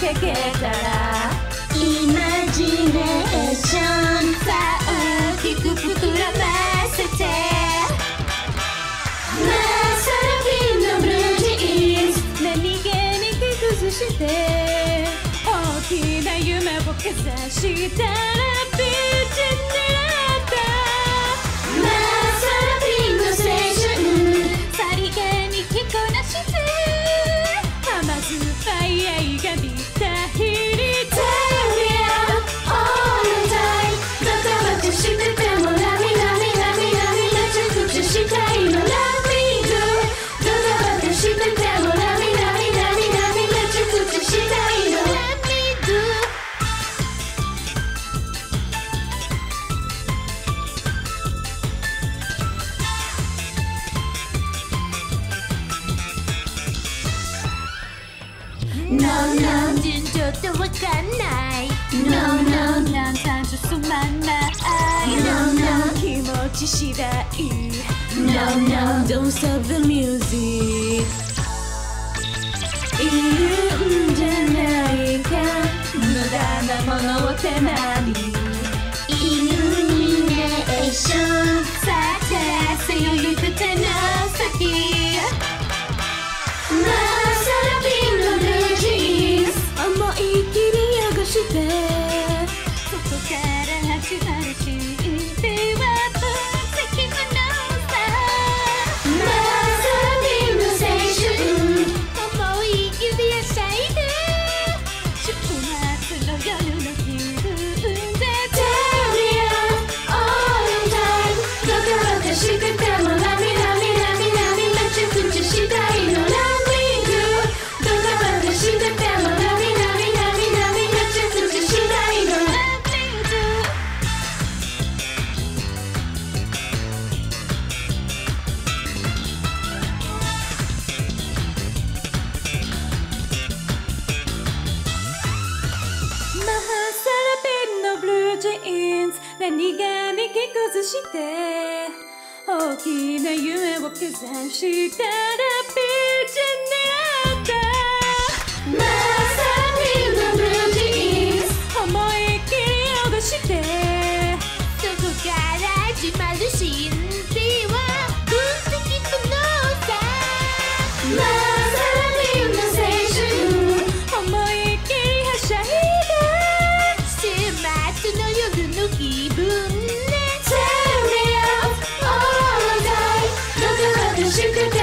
けけたらイマジネーションさあ大きく膨らませてマサルフィンのブルージーンズ何気に着崩して大きな夢をかざしたら No, no 順調ってわかんない No, no なんかじゃすまない No, no 気持ち次第 No, no Don't stop the music いるんじゃないか無駄なものを手なりイルミネーションさて強い手の先苦み気崩して大きな夢を刻んしたらピーチに Cause you could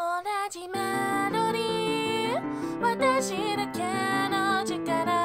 同じメロディー私だけの力